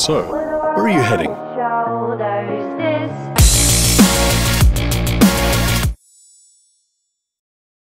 So, where are you heading?